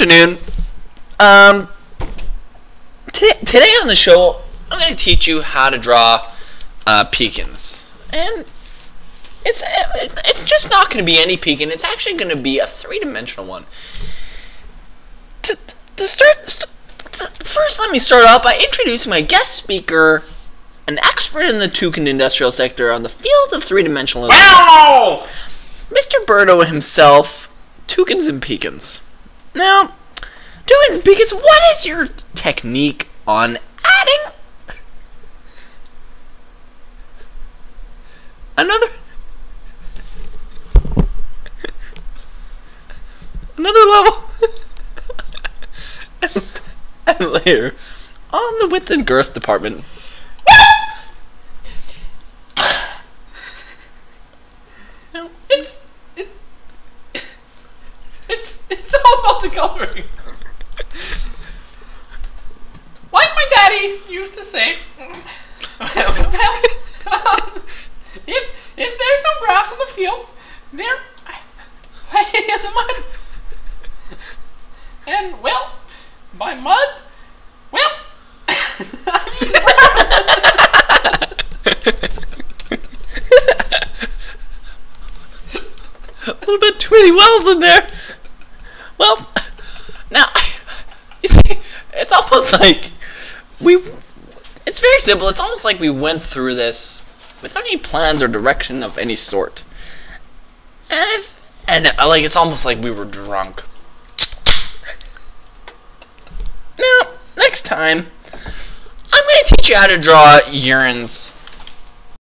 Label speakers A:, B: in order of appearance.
A: afternoon. Um, today, today on the show, I'm going to teach you how to draw uh, pecans, and it's it's just not going to be any pecan. It's actually going to be a three-dimensional one. To, to start, st- first, let me start out by introducing my guest speaker, an expert in the toucan industrial sector on the field of three-dimensionalism.
B: Wow!
A: Mr. Birdo himself, toucans and pecans. Now, and pecans, what is your technique on adding another another level and, and layer on the width and girth department?
B: No, it's it, it's it's about the coloring. like my daddy used to say, if if there's no grass in the field, there in the mud. And well, by mud, well,
A: a little bit many wells in there. Well, now you see, it's almost like we. It's very simple. It's almost like we went through this without any plans or direction of any sort, and if, and uh, like it's almost like we were drunk. Now, next time, I'm gonna teach you how to draw urines